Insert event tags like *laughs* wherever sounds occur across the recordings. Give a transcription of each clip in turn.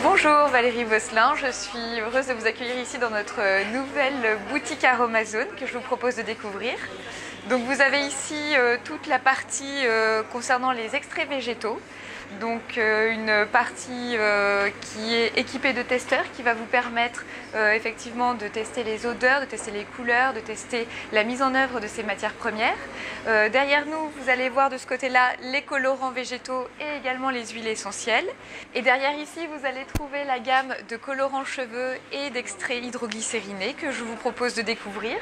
Bonjour Valérie Vosselin, je suis heureuse de vous accueillir ici dans notre nouvelle boutique Aromazone que je vous propose de découvrir. Donc vous avez ici euh, toute la partie euh, concernant les extraits végétaux. Donc euh, une partie qui est équipée de testeurs qui va vous permettre effectivement de tester les odeurs, de tester les couleurs, de tester la mise en œuvre de ces matières premières. derrière nous, vous allez voir de ce côté-là les colorants végétaux et également les huiles essentielles. Et derrière ici, vous allez trouver la gamme de colorants cheveux et d'extraits hydroglycérinés que je vous propose de découvrir.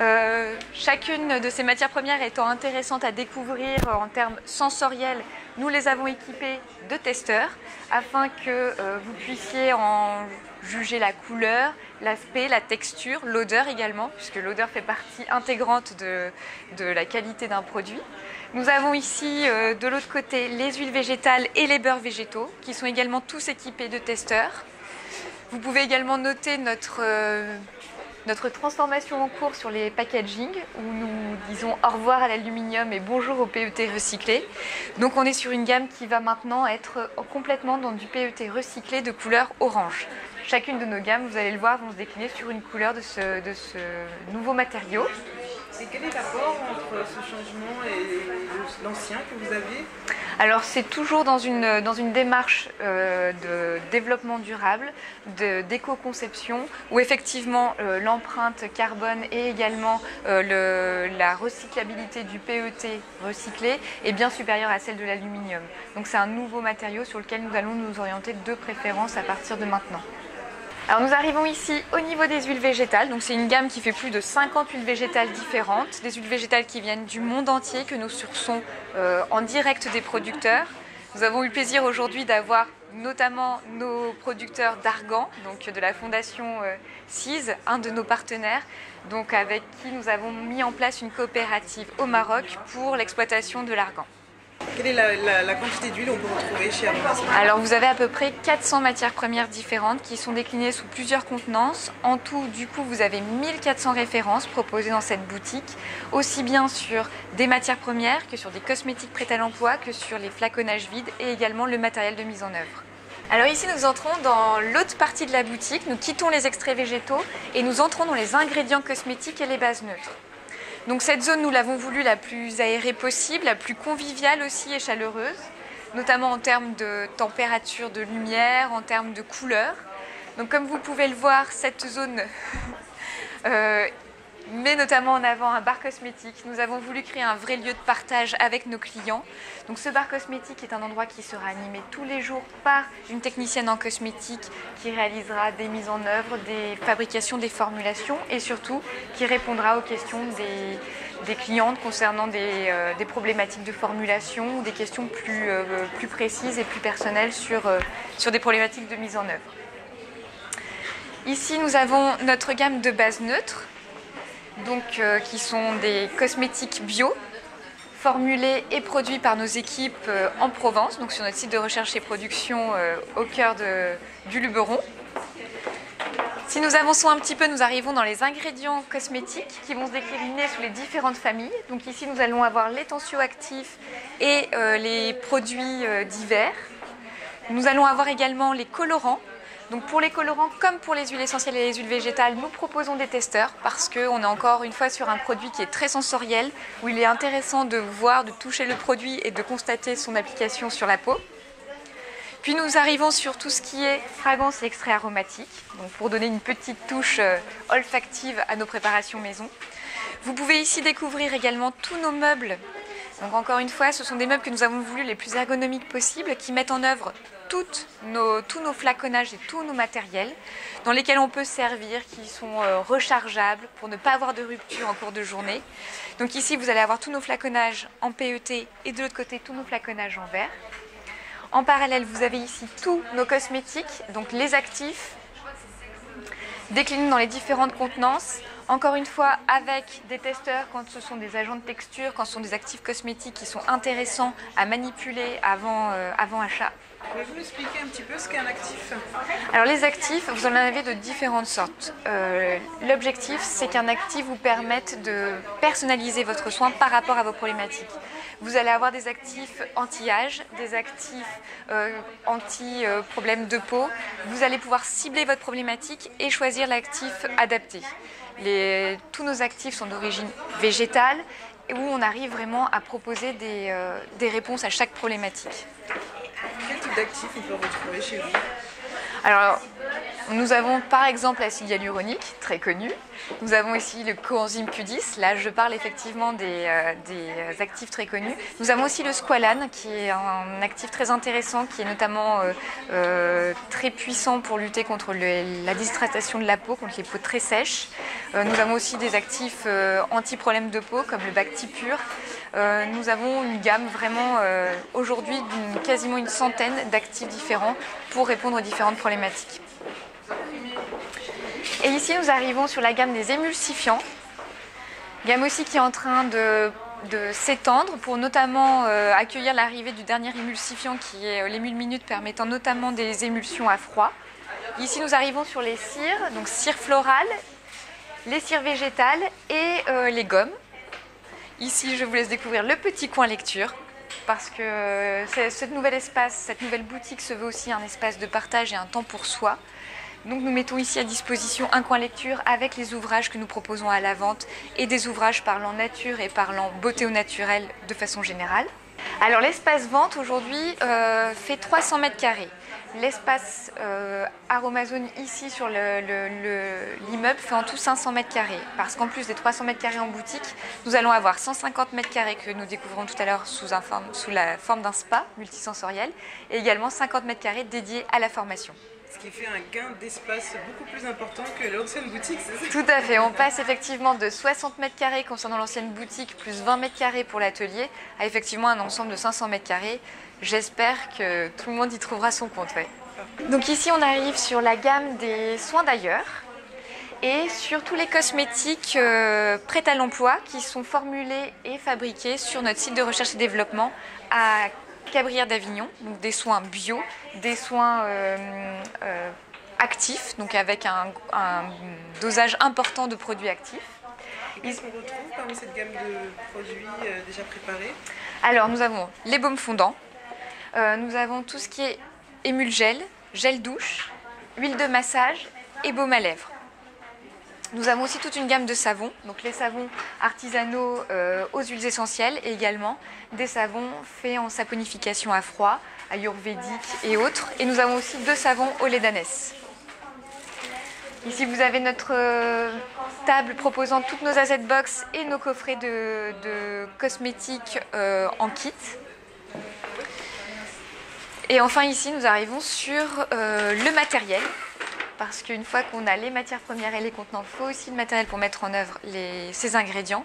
Euh, chacune de ces matières premières étant intéressante à découvrir en termes sensoriels, nous les avons équipées de testeurs afin que euh, vous puissiez en juger la couleur, l'aspect, la texture, l'odeur également, puisque l'odeur fait partie intégrante de, la qualité d'un produit. Nous avons ici euh, de l'autre côté les huiles végétales et les beurres végétaux, qui sont également tous équipés de testeurs. Vous pouvez également noter notre notre transformation en cours sur les packaging, où nous disons au revoir à l'aluminium et bonjour au PET recyclé. Donc on est sur une gamme qui va maintenant être complètement dans du PET recyclé de couleur orange. Chacune de nos gammes, vous allez le voir, vont se décliner sur une couleur de ce, de ce nouveau matériau. Et quel est l'apport entre ce changement et l'ancien que vous aviez? Alors c'est toujours dans une, démarche euh, de développement durable, d'éco-conception, où effectivement euh, l'empreinte carbone et également euh, la recyclabilité du PET recyclé est bien supérieure à celle de l'aluminium. Donc c'est un nouveau matériau sur lequel nous allons nous orienter de préférence à partir de maintenant. Alors nous arrivons ici au niveau des huiles végétales. Donc c'est une gamme qui fait plus de 50 huiles végétales différentes, des huiles végétales qui viennent du monde entier, que nous sourçons euh, en direct des producteurs. Nous avons eu le plaisir aujourd'hui d'avoir notamment nos producteurs d'argan, donc de la fondation euh, CIS, un de nos partenaires, avec qui nous avons mis en place une coopérative au Maroc pour l'exploitation de l'argan. Quelle est la, quantité d'huile qu'on peut retrouver chez Aromazone Alors vous avez à peu près 400 matières premières différentes qui sont déclinées sous plusieurs contenances. En tout, du coup, vous avez 1400 références proposées dans cette boutique, aussi bien sur des matières premières que sur des cosmétiques prêts à l'emploi, que sur les flaconnages vides et également le matériel de mise en œuvre. Alors ici, nous entrons dans l'autre partie de la boutique. Nous quittons les extraits végétaux et nous entrons dans les ingrédients cosmétiques et les bases neutres. Donc cette zone, nous l'avons voulu la plus aérée possible, la plus conviviale aussi et chaleureuse, notamment en termes de température de lumière, en termes de couleur. Donc comme vous pouvez le voir, cette zone *laughs* euh, met notamment en avant un bar cosmétique. Nous avons voulu créer un vrai lieu de partage avec nos clients. Donc ce bar cosmétique est un endroit qui sera animé tous les jours par une technicienne en cosmétique qui réalisera des mises en œuvre, des fabrications, des formulations et surtout qui répondra aux questions des, clientes concernant euh, des, problématiques de formulation ou des questions plus, euh, plus précises et plus personnelles sur, euh, sur des problématiques de mise en œuvre. Ici, nous avons notre gamme de base neutre donc, euh, qui sont des cosmétiques bio formulés et produits par nos équipes euh, en Provence, donc sur notre site de recherche et production euh, au cœur du Luberon. Si nous avançons un petit peu, nous arrivons dans les ingrédients cosmétiques qui vont se décliner sous les différentes familles. Donc ici, nous allons avoir les tensioactifs et les produits divers. Nous allons avoir également les colorants donc pour les colorants comme pour les huiles essentielles et les huiles végétales, nous proposons des testeurs parce qu'on est encore une fois sur un produit qui est très sensoriel, où il est intéressant de voir, de toucher le produit et de constater son application sur la peau. Puis nous arrivons sur tout ce qui est fragrance et extrait aromatique, donc pour donner une petite touche euh, olfactive à nos préparations maison. Vous pouvez ici découvrir également tous nos meubles. Donc encore une fois, ce sont des meubles que nous avons voulu les plus ergonomiques possibles, qui mettent en œuvre tous nos flaconnages et tous nos matériels dans lesquels on peut servir, qui sont euh, rechargeables pour ne pas avoir de rupture en cours de journée. Donc ici, vous allez avoir tous nos flaconnages en PET et de l'autre côté, tous nos flaconnages en verre. En parallèle, vous avez ici tous nos cosmétiques, donc les actifs, déclinés dans les différentes contenances, Encore une fois, avec des testeurs, quand ce sont des agents de texture, quand ce sont des actifs cosmétiques qui sont intéressants à manipuler avant, euh, avant achat. Pouvez-vous expliquer un petit peu ce qu'est un actif? Alors les actifs, vous en avez de différentes sortes. Euh, L'objectif, c'est qu'un actif vous permette de personnaliser votre soin par rapport à vos problématiques. Vous allez avoir des actifs anti-âge, des actifs euh, anti-problèmes de peau. Vous allez pouvoir cibler votre problématique et choisir l'actif adapté. Les- tous nos actifs sont d'origine végétale où on arrive vraiment à proposer des, euh, des réponses à chaque problématique. Quel type d'actif on peut retrouver chez vous? Alors, nous avons par exemple l'acide hyaluronique, très connu. Nous avons ici le coenzyme Q10. Là, je parle effectivement des, euh, des actifs très connus. Nous avons aussi le squalane, qui est un actif très intéressant, qui est notamment euh, euh, très puissant pour lutter contre la déshydratation de la peau, contre les peaux très sèches. Euh, nous avons aussi des actifs euh, anti-problèmes de peau, comme le Bacti Pur. Euh, nous avons une gamme vraiment euh, aujourd'hui d'une quasiment une centaine d'actifs différents pour répondre aux différentes problématiques. Et ici, nous arrivons sur la gamme des émulsifiants. Gamme aussi qui est en train de, s'étendre pour notamment euh, accueillir l'arrivée du dernier émulsifiant qui est euh, l'émule minute permettant notamment des émulsions à froid. Ici, nous arrivons sur les cires, donc cire florale, les cires végétales et euh, les gommes. Ici, je vous laisse découvrir le petit coin lecture parce que ce nouvel espace, cette nouvelle boutique se veut aussi un espace de partage et un temps pour soi. Donc nous mettons ici à disposition un coin lecture avec les ouvrages que nous proposons à la vente et des ouvrages parlant nature et parlant beauté au naturel de façon générale. Alors l'espace vente aujourd'hui euh, fait 300 mètres carrés. L'espace euh, Aromazone ici sur le- le- le- l'immeuble fait en tout 500 mètres carrés. Parce qu'en plus des 300 mètres carrés en boutique, nous allons avoir 150 mètres carrés que nous découvrons tout à l'heure sous, sous la forme d'un spa multisensoriel et également 50 mètres carrés dédiés à la formation. Ce qui fait un gain d'espace beaucoup plus important que l'ancienne boutique, c'est ça? Tout à fait. On passe effectivement de 60 mètres carrés concernant l'ancienne boutique, plus 20 mètres carrés pour l'atelier, à effectivement un ensemble de 500 mètres carrés. J'espère que tout le monde y trouvera son compte. Donc ici, on arrive sur la gamme des soins d'ailleurs et sur tous les cosmétiques euh, prêts à l'emploi qui sont formulés et fabriqués sur notre site de recherche et développement à Cabrières d'Avignon, donc des soins bio, des soins euh, euh, actifs, donc avec un, un dosage important de produits actifs. Qu'est-ce qu'on retrouve parmi cette gamme de produits euh, déjà préparés? Alors nous avons les baumes fondants, euh, nous avons tout ce qui est émulgel, gel douche, huile de massage et baume à lèvres. Nous avons aussi toute une gamme de savons, donc les savons artisanaux euh, aux huiles essentielles et également des savons faits en saponification à froid, ayurvédique et autres. Et nous avons aussi deux savons d'ânesse. Ici, vous avez notre euh, table proposant toutes nos asset box et nos coffrets de, cosmétiques euh, en kit. Et enfin, ici, nous arrivons sur le matériel. Parce qu'une fois qu'on a les matières premières et les contenants, il faut aussi le matériel pour mettre en œuvre les- ces ingrédients.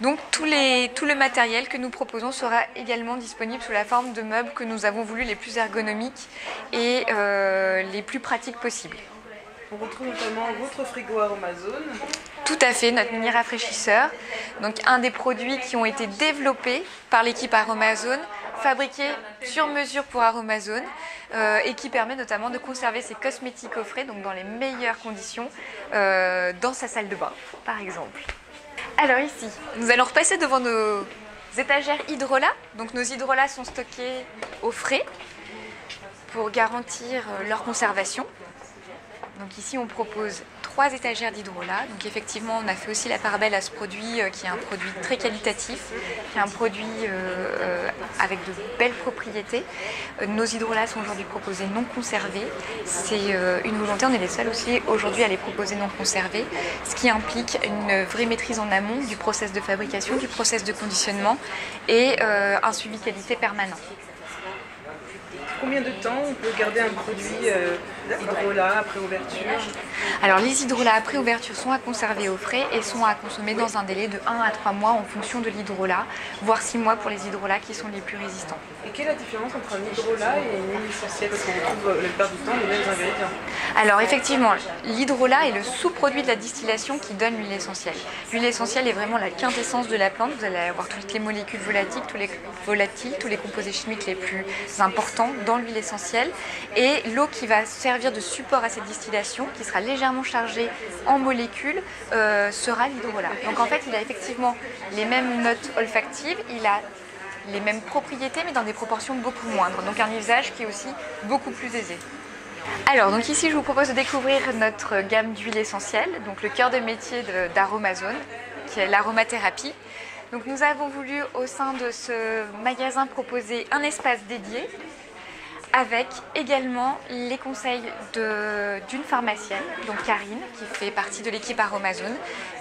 Donc tous les- tout le matériel que nous proposons sera également disponible sous la forme de meubles que nous avons voulu les plus ergonomiques et euh, les plus pratiques possibles. On retrouve notamment votre frigo Aromazone. Tout à fait, notre mini rafraîchisseur. Donc un des produits qui ont été développés par l'équipe Aromazone, fabriqué sur mesure pour Aromazone euh, et qui permet notamment de conserver ses cosmétiques au frais, donc dans les meilleures conditions, euh, dans sa salle de bain, par exemple. Alors ici, nous allons repasser devant nos étagères hydrolat. Donc nos hydrolats sont stockés au frais pour garantir leur conservation. Donc ici, on propose trois étagères d'hydrolat. Donc effectivement, on a fait aussi la part belle à ce produit euh, qui est un produit très qualitatif, qui est un produit euh, euh, avec de belles propriétés. Nos hydrolats sont aujourd'hui proposés non conservés. C'est une volonté, on est les seuls aussi aujourd'hui à les proposer non conservés, ce qui implique une vraie maîtrise en amont du process de fabrication, du process de conditionnement et un suivi qualité permanent. Combien de temps on peut garder un produit euh, hydrolats après ouverture Alors les hydrolats après ouverture sont à conserver au frais et sont à consommer dans un délai de 1 à 3 mois en fonction de l'hydrolat, voire 6 mois pour les hydrolats qui sont les plus résistants. Et quelle est la différence entre un hydrolat et une huile essentielle? Parce qu'on retrouve la plupart du temps les mêmes ingrédients. Alors effectivement, l'hydrolat est le sous-produit de la distillation qui donne l'huile essentielle. L'huile essentielle est vraiment la quintessence de la plante. Vous allez avoir toutes les molécules volatiles, tous les volatiles, tous les composés chimiques les plus importants dans l'huile essentielle. Et l'eau qui va servir de support à cette distillation, qui sera légèrement chargée en molécules, euh, sera l'hydrolat. Donc en fait, il a effectivement les mêmes notes olfactives, il a les mêmes propriétés, mais dans des proportions beaucoup moindres. Donc un usage qui est aussi beaucoup plus aisé. Alors, donc ici, je vous propose de découvrir notre gamme d'huiles essentielles, donc le cœur de métier d'Aromazone, qui est l'aromathérapie. Donc nous avons voulu au sein de ce magasin proposer un espace dédié avec également les conseils d'une pharmacienne, donc Karine, qui fait partie de l'équipe Aromazone,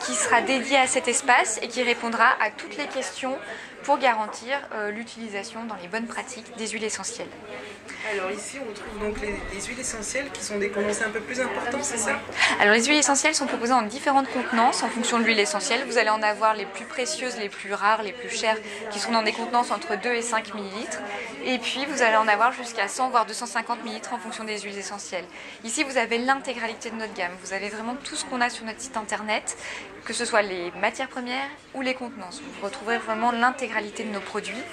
qui sera dédiée à cet espace et qui répondra à toutes les questions pour garantir euh, l'utilisation dans les bonnes pratiques des huiles essentielles. Alors ici, on trouve donc les, huiles essentielles qui sont des condensés un peu plus importants, c'est ça? Alors les huiles essentielles sont proposées en différentes contenances en fonction de l'huile essentielle. Vous allez en avoir les plus précieuses, les plus rares, les plus chères, qui sont dans des contenances entre 2 et 5 millilitres. Et puis vous allez en avoir jusqu'à 100 voire 250 millilitres en fonction des huiles essentielles. Ici, vous avez l'intégralité de notre gamme. Vous avez vraiment tout ce qu'on a sur notre site internet, que ce soit les matières premières ou les contenances. Vous retrouverez vraiment l'intégralité de nos produits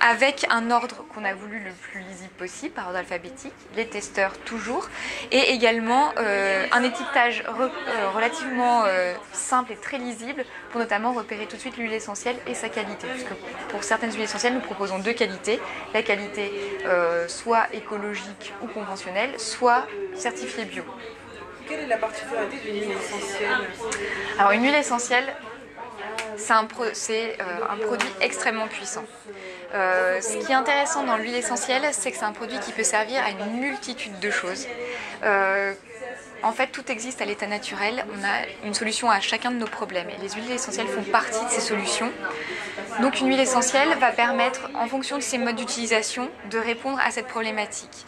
avec un ordre qu'on a voulu le plus lisible possible, par ordre alphabétique, les testeurs toujours, et également euh, un étiquetage euh, relativement euh, simple et très lisible pour notamment repérer tout de suite l'huile essentielle et sa qualité. Puisque pour certaines huiles essentielles, nous proposons deux qualités, la qualité soit écologique ou conventionnelle, soit certifiée bio. Quelle est la particularité d'une huile essentielle Alors une huile essentielle, c'est un, un, produit extrêmement puissant. Euh, ce qui est intéressant dans l'huile essentielle, c'est que c'est un produit qui peut servir à une multitude de choses. Euh, en fait, tout existe à l'état naturel. On a une solution à chacun de nos problèmes. Et les huiles essentielles font partie de ces solutions. Donc, une huile essentielle va permettre, en fonction de ses modes d'utilisation, de répondre à cette problématique.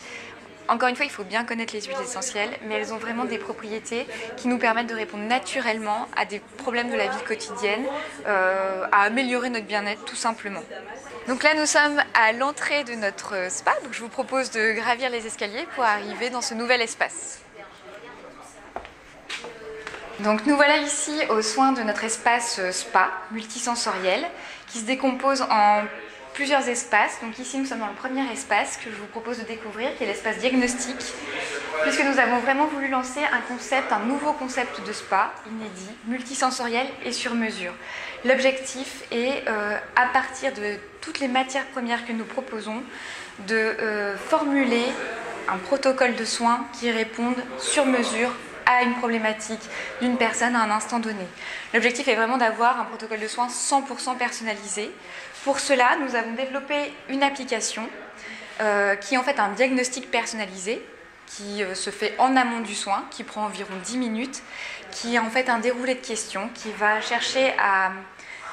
Encore une fois, il faut bien connaître les huiles essentielles, mais elles ont vraiment des propriétés qui nous permettent de répondre naturellement à des problèmes de la vie quotidienne, euh, à améliorer notre bien-être tout simplement. Donc là, nous sommes à l'entrée de notre spa. Donc je vous propose de gravir les escaliers pour arriver dans ce nouvel espace. Donc nous voilà ici au soin de notre espace spa multisensoriel qui se décompose en plusieurs espaces. Donc ici, nous sommes dans le premier espace que je vous propose de découvrir, qui est l'espace diagnostic, puisque nous avons vraiment voulu lancer un concept, un nouveau concept de spa, inédit, multisensoriel et sur mesure. L'objectif est, euh, à partir de toutes les matières premières que nous proposons, de euh, formuler un protocole de soins qui réponde sur mesure à une problématique d'une personne à un instant donné. L'objectif est vraiment d'avoir un protocole de soins 100% personnalisé. Pour cela, nous avons développé une application euh, qui est en fait un diagnostic personnalisé qui euh, se fait en amont du soin, qui prend environ 10 minutes, qui est en fait un déroulé de questions, qui va chercher à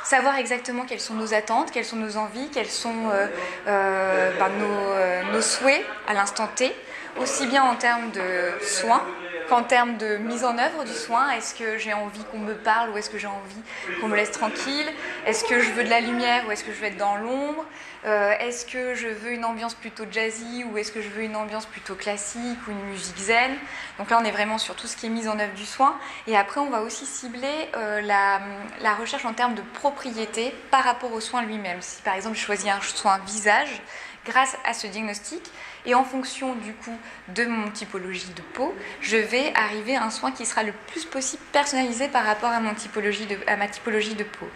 savoir exactement quelles sont nos attentes, quelles sont nos envies, quels sont euh, ben, nos, nos souhaits à l'instant T, aussi bien en termes de soins qu'en termes de mise en œuvre du soin, est-ce que j'ai envie qu'on me parle ou est-ce que j'ai envie qu'on me laisse tranquille? Est-ce que je veux de la lumière ou est-ce que je veux être dans l'ombre? Euh, Est-ce que je veux une ambiance plutôt jazzy ou est-ce que je veux une ambiance plutôt classique ou une musique zen? Donc là, on est vraiment sur tout ce qui est mise en œuvre du soin. Et après, on va aussi cibler euh, la, la recherche en termes de propriété par rapport au soin lui-même. Si par exemple je choisis un soin visage, grâce à ce diagnostic, et en fonction du coup de mon typologie de peau, je vais arriver à un soin qui sera le plus possible personnalisé par rapport à, mon typologie de, à ma typologie de peau.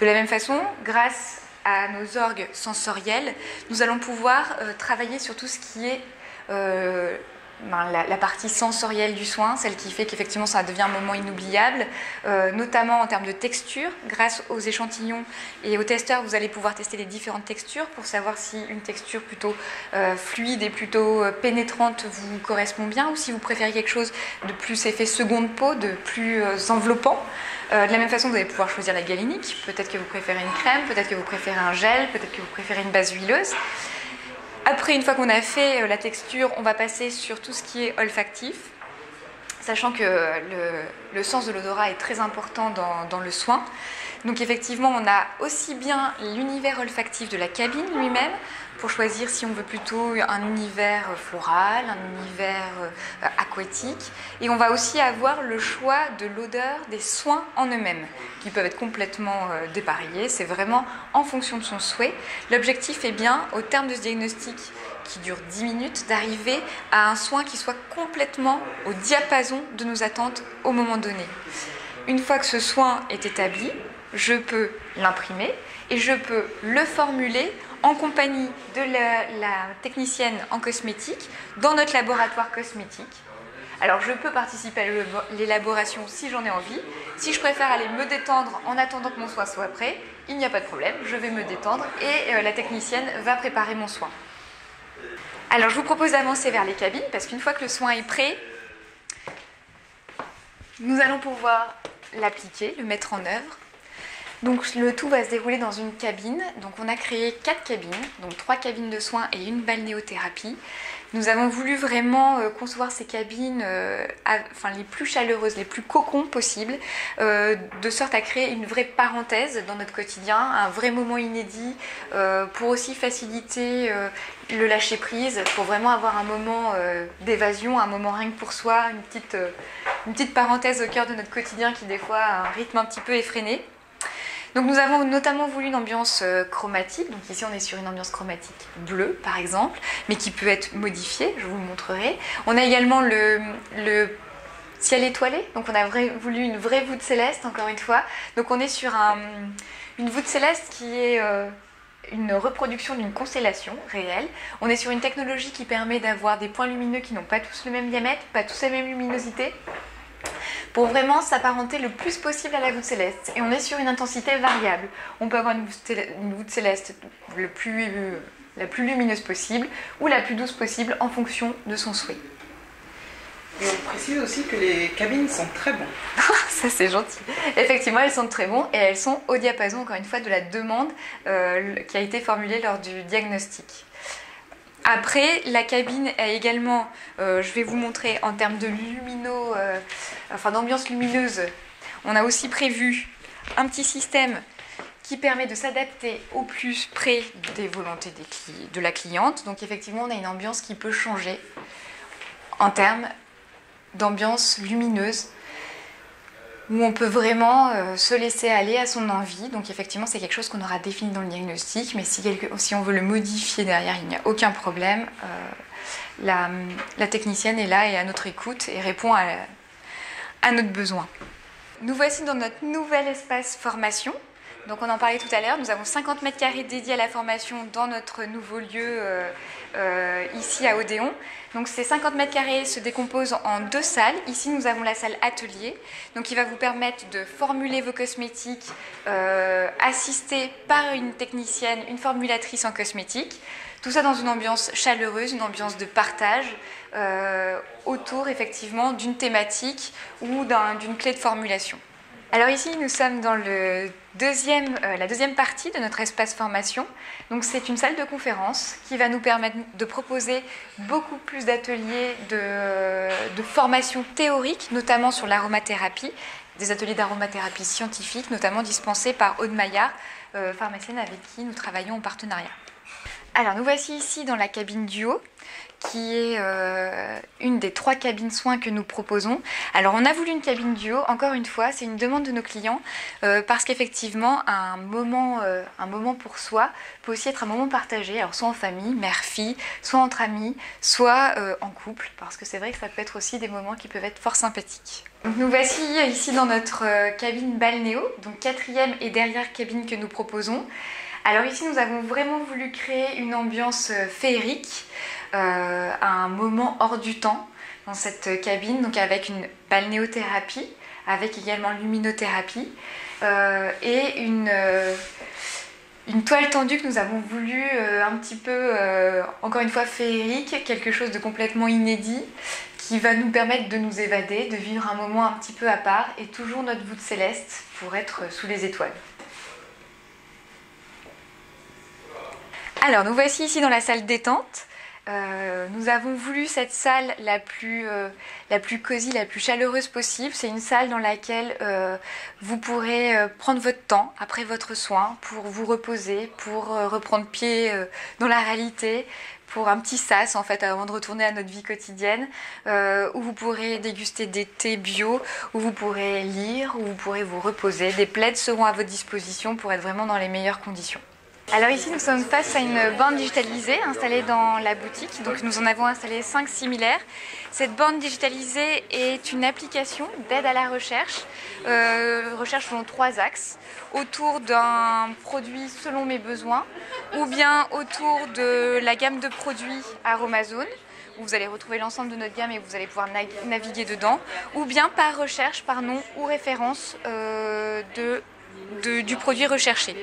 De la même façon, grâce à nos orgues sensoriels, nous allons pouvoir euh, travailler sur tout ce qui est euh, ben, la, partie sensorielle du soin, celle qui fait qu'effectivement ça devient un moment inoubliable, euh, notamment en termes de texture. Grâce aux échantillons et aux testeurs, vous allez pouvoir tester les différentes textures pour savoir si une texture plutôt euh, fluide et plutôt euh, pénétrante vous correspond bien ou si vous préférez quelque chose de plus effet seconde peau, de plus enveloppant. de la même façon, vous allez pouvoir choisir la galinique. Peut-être que vous préférez une crème, peut-être que vous préférez un gel, peut-être que vous préférez une base huileuse. Après, une fois qu'on a fait la texture, on va passer sur tout ce qui est olfactif, sachant que le, sens de l'odorat est très important dans, dans le soin. Donc effectivement, on a aussi bien l'univers olfactif de la cabine lui-même, pour choisir si on veut plutôt un univers floral, un univers euh, aquatique. Et on va aussi avoir le choix de l'odeur des soins en eux-mêmes, qui peuvent être complètement euh, dépareillés. C'est vraiment en fonction de son souhait. L'objectif est bien, au terme de ce diagnostic qui dure 10 minutes, d'arriver à un soin qui soit complètement au diapason de nos attentes au moment donné. Une fois que ce soin est établi, je peux l'imprimer et je peux le formuler en compagnie de la, technicienne en cosmétique dans notre laboratoire cosmétique. Alors je peux participer à l'élaboration si j'en ai envie. Si je préfère aller me détendre en attendant que mon soin soit prêt, il n'y a pas de problème, je vais me détendre et euh, la technicienne va préparer mon soin. Alors je vous propose d'avancer vers les cabines parce qu'une fois que le soin est prêt, nous allons pouvoir l'appliquer, le mettre en œuvre donc le tout va se dérouler dans une cabine. Donc on a créé quatre cabines, donc trois cabines de soins et une balnéothérapie. Nous avons voulu vraiment euh, concevoir ces cabines euh, enfin, les plus chaleureuses, les plus cocons possibles, euh, de sorte à créer une vraie parenthèse dans notre quotidien, un vrai moment inédit, pour aussi faciliter le lâcher prise, pour vraiment avoir un moment d'évasion, un moment rien que pour soi, une petite, une petite parenthèse au cœur de notre quotidien qui des fois a un rythme un petit peu effréné. Donc nous avons notamment voulu une ambiance euh, chromatique. Donc ici on est sur une ambiance chromatique bleue par exemple, mais qui peut être modifiée, je vous le montrerai. On a également le, ciel étoilé, donc on a voulu une vraie voûte céleste encore une fois. Donc on est sur une voûte céleste qui est euh, une reproduction d'une constellation réelle. On est sur une technologie qui permet d'avoir des points lumineux qui n'ont pas tous le même diamètre, pas tous la même luminosité pour vraiment s'apparenter le plus possible à la voûte céleste. Et on est sur une intensité variable. On peut avoir une voûte céleste le plus, la plus lumineuse possible ou la plus douce possible en fonction de son souhait. Et on précise aussi que les cabines sont très bonnes. *laughs* Ça c'est gentil. Effectivement, elles sont très bonnes et elles sont au diapason, encore une fois, de la demande euh, qui a été formulée lors du diagnostic. Après, la cabine a également, euh, je vais vous montrer en termes de lumino, euh, enfin d'ambiance lumineuse, on a aussi prévu un petit système qui permet de s'adapter au plus près des volontés de la cliente. Donc effectivement, on a une ambiance qui peut changer en termes d'ambiance lumineuse où on peut vraiment euh, se laisser aller à son envie. Donc effectivement, c'est quelque chose qu'on aura défini dans le diagnostic, mais si, on veut le modifier derrière, il n'y a aucun problème. Euh, la, technicienne est là et à notre écoute et répond à notre besoin. Nous voici dans notre nouvel espace formation. Donc on en parlait tout à l'heure, nous avons 50 mètres carrés dédiés à la formation dans notre nouveau lieu euh, euh, ici à Odéon. Donc ces 50 mètres carrés se décomposent en deux salles. Ici nous avons la salle atelier, donc qui va vous permettre de formuler vos cosmétiques euh, par une technicienne, une formulatrice en cosmétique. Tout ça dans une ambiance chaleureuse, une ambiance de partage autour effectivement d'une thématique ou d'une clé de formulation. Alors ici, nous sommes dans euh, la deuxième partie de notre espace formation. Donc c'est une salle de conférence qui va nous permettre de proposer beaucoup plus d'ateliers de, formation théorique, notamment sur l'aromathérapie, des ateliers d'aromathérapie scientifique, notamment dispensés par Aude Maillard, euh, pharmacienne avec qui nous travaillons en partenariat. Alors nous voici ici dans la cabine duo qui est euh, une des trois cabines soins que nous proposons. Alors on a voulu une cabine duo, encore une fois, c'est une demande de nos clients, euh, parce qu'effectivement, un, moment, euh, un moment pour soi peut aussi être un moment partagé, alors soit en famille, mère-fille, soit entre amis, soit en couple, parce que c'est vrai que ça peut être aussi des moments qui peuvent être fort sympathiques. nous voici ici dans notre cabine balnéo, donc quatrième et dernière cabine que nous proposons. Alors ici, nous avons vraiment voulu créer une ambiance féerique, euh, un moment hors du temps dans cette cabine, donc avec une balnéothérapie, avec également luminothérapie euh, et une, euh, une toile tendue que nous avons voulu un petit peu, encore une fois, féerique, quelque chose de complètement inédit qui va nous permettre de nous évader, de vivre un moment un petit peu à part et toujours notre voûte céleste pour être sous les étoiles. Alors, nous voici ici dans la salle détente. Euh, nous avons voulu cette salle la plus, euh, la plus cosy, la plus chaleureuse possible. C'est une salle dans laquelle euh, vous pourrez prendre votre temps après votre soin pour vous reposer, pour reprendre pied dans la réalité, pour un petit sas en fait avant de retourner à notre vie quotidienne, où vous pourrez déguster des thés bio, où vous pourrez lire, où vous pourrez vous reposer. Des plaides seront à votre disposition pour être vraiment dans les meilleures conditions. Alors ici, nous sommes face à une borne digitalisée installée dans la boutique. Donc nous en avons installé 5 similaires. Cette borne digitalisée est une application d'aide à la recherche, euh, recherche selon trois axes, autour d'un produit selon mes besoins, ou bien autour de la gamme de produits Aromazone, où vous allez retrouver l'ensemble de notre gamme et vous allez pouvoir naviguer dedans, ou bien par recherche, par nom ou référence euh, du produit recherché.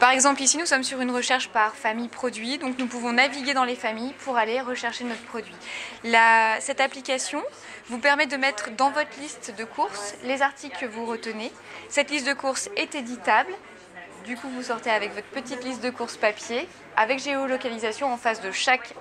Par exemple ici nous sommes sur une recherche par famille produit, donc nous pouvons naviguer dans les familles pour aller rechercher notre produit. cette application vous permet de mettre dans votre liste de courses les articles que vous retenez. Cette liste de courses est éditable, du coup, vous sortez avec votre petite liste de courses papier. Avec géolocalisation, en face de chaque,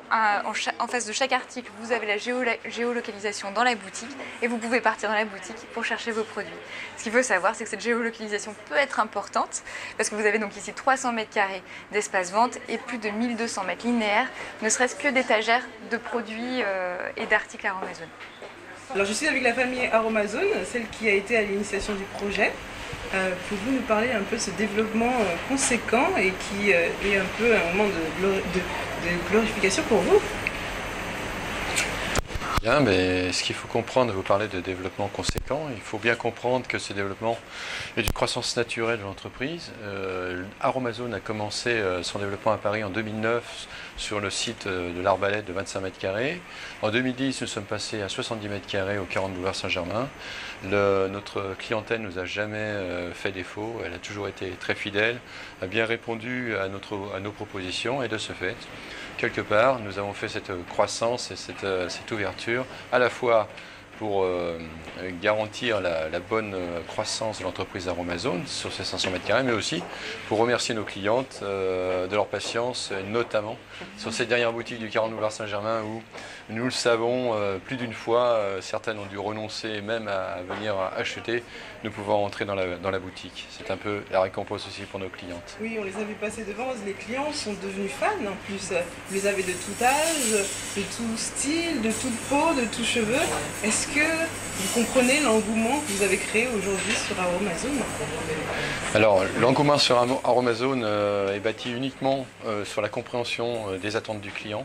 chaque article, vous avez la géolocalisation dans la boutique et vous pouvez partir dans la boutique pour chercher vos produits. Ce qu'il faut savoir, c'est que cette géolocalisation peut être importante parce que vous avez donc ici 300 mètres carrés d'espace vente et plus de 1200 mètres linéaires, ne serait-ce que d'étagères de produits euh, et d'articles à Amazon. Alors je suis avec la famille Aromazone, celle qui a été à l'initiation du projet. Euh, pouvez-vous nous parler un peu de ce développement euh, conséquent et qui euh, est un peu un moment de, glorification pour vous? Bien, mais ce qu'il faut comprendre, vous parlez de développement conséquent, il faut bien comprendre que ce développement est une croissance naturelle de l'entreprise. Aromazone a commencé son développement à Paris en 2009 sur le site de l'Arbalète de 25 mètres carrés. En 2010, nous sommes passés à 70 mètres carrés au 40 boulevard Saint-Germain notre clientèle nous a jamais euh, fait défaut, elle a toujours été très fidèle, a bien répondu à, notre, à nos propositions et de ce fait, quelque part, nous avons fait cette croissance et cette, euh, cette ouverture à la fois pour euh, garantir la, bonne croissance de l'entreprise Aromazone sur ces 500 mètres carrés, mais aussi pour remercier nos clientes de leur patience, notamment sur cette dernière boutique du 40 boulevard Saint-Germain où nous le savons, euh, plus d'une fois, euh, certaines ont dû renoncer même à, venir acheter, nous pouvons entrer dans la, dans la boutique. C'est un peu la récompense aussi pour nos clientes. Oui, on les a vu passer devant, les clients sont devenus fans en plus. Vous les avez de tout âge, de tout style, de toute peau, de tout cheveux. Est-ce que vous comprenez l'engouement que vous avez créé aujourd'hui sur Aromazone Alors, l'engouement sur Aromazone euh, est bâti uniquement sur la compréhension des attentes du client.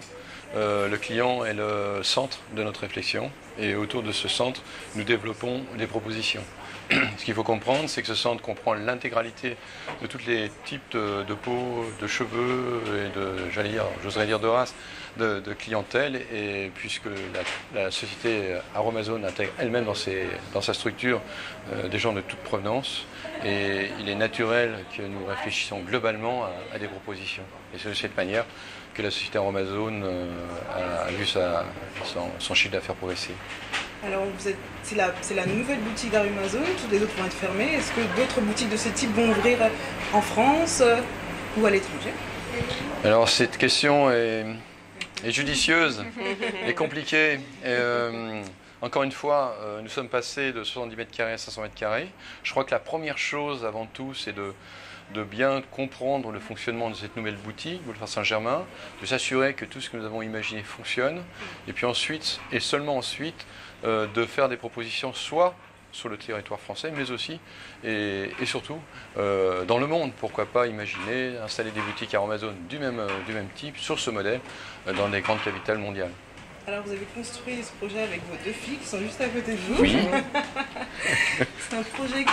Euh, le client est le centre de notre réflexion et autour de ce centre, nous développons des propositions. Ce qu'il faut comprendre, c'est que ce centre comprend l'intégralité de tous les types de, peau, de cheveux et de, j'allais dire, j'oserais dire de race, de, clientèle. Et puisque la, société Aromazone intègre elle-même dans, sa structure euh, des gens de toute provenance, et il est naturel que nous réfléchissions globalement à, des propositions. Et c'est de cette manière que la société Aromazone euh, a, vu son, chiffre d'affaires progresser. Alors, c'est la, nouvelle boutique d'Aromazone, toutes les autres vont être fermées. Est-ce que d'autres boutiques de ce type vont ouvrir en France euh, ou à l'étranger? Alors, cette question est, judicieuse et compliquée. Euh, encore une fois, nous sommes passés de 70 mètres carrés à 500 mètres carrés. Je crois que la première chose avant tout, c'est de, de bien comprendre le fonctionnement de cette nouvelle boutique, Boulevard Saint-Germain, de s'assurer que tout ce que nous avons imaginé fonctionne, et puis ensuite, et seulement ensuite, euh, de faire des propositions soit sur le territoire français, mais aussi et, surtout euh, dans le monde. Pourquoi pas imaginer installer des boutiques à Amazon du même, euh, du même type, sur ce modèle, dans des grandes capitales mondiales. Alors vous avez construit ce projet avec vos deux filles qui sont juste à côté de vous. Oui. *laughs* C'est un projet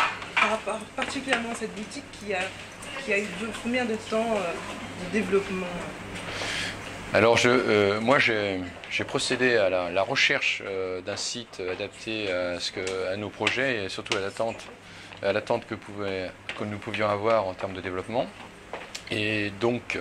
par rapport particulièrement à cette boutique qui a, qui a eu combien de temps euh, de développement alors je, euh, moi j'ai procédé à la, recherche euh, d'un site adapté à, ce que, à nos projets et surtout à l'attente à l'attente que, que nous pouvions avoir en termes de développement. Et donc,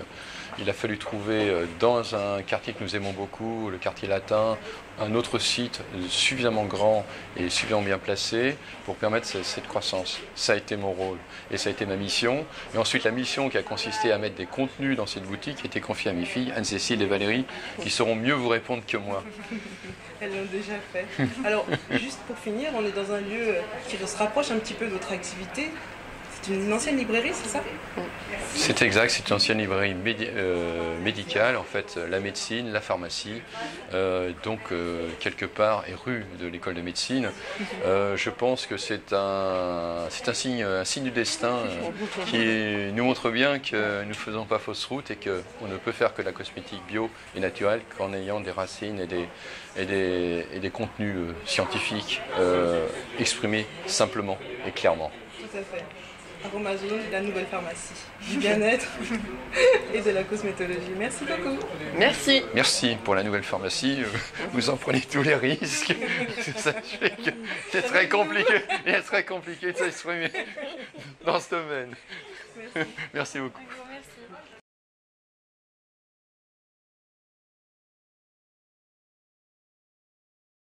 il a fallu trouver euh, dans un quartier que nous aimons beaucoup, le quartier latin, un autre site suffisamment grand et suffisamment bien placé pour permettre cette croissance. Ça a été mon rôle et ça a été ma mission. Et ensuite, la mission qui a consisté à mettre des contenus dans cette boutique a été confiée à mes filles, Anne-Cécile et Valérie, qui sauront mieux vous répondre que moi. *laughs* Elles l'ont déjà fait. Alors, juste pour finir, on est dans un lieu qui se rapproche un petit peu de votre activité. C'est une ancienne librairie, c'est ça C'est exact, c'est une ancienne librairie euh, médicale, en fait, la médecine, la pharmacie, euh, donc euh, quelque part, et rue de l'école de médecine. je pense que c'est un, signe, un signe du destin qui nous montre bien que nous ne faisons pas fausse route et qu'on ne peut faire que la cosmétique bio et naturelle qu'en ayant des racines et des, et des, et des contenus scientifiques exprimés simplement et clairement. Tout à fait. Aromazone, la nouvelle pharmacie, du bien-être et de la cosmétologie. Merci beaucoup. Merci. Merci pour la nouvelle pharmacie. Vous en prenez tous les risques. *laughs* C'est très compliqué. Il est très compliqué de s'exprimer dans ce domaine. Merci beaucoup.